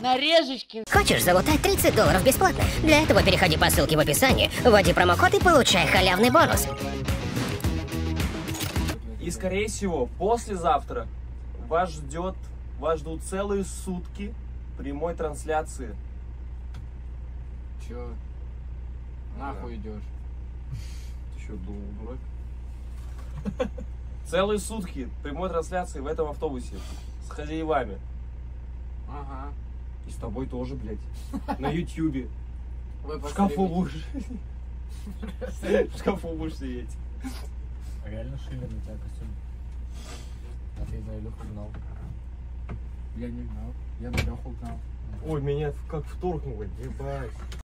Нарежечки. Хочешь залутать 30 долларов бесплатно? Для этого переходи по ссылке в описании, вводи промокод и получай халявный бонус. И скорее всего, послезавтра вас ждет, вас ждут целые сутки прямой трансляции. Чё? Нахуй идешь? Ты что, думал, дурак? Целые сутки прямой трансляции в этом автобусе с хозяевами. Ага. И с тобой тоже, блядь. На ютьюбе. В шкафу будешь. В шкафу будешь сидеть. Реально шили на тебя костюм. А ты за Илюху гнал. Я не знал. Я на Леху гнал. Ой, меня как вторгнуло, ебать.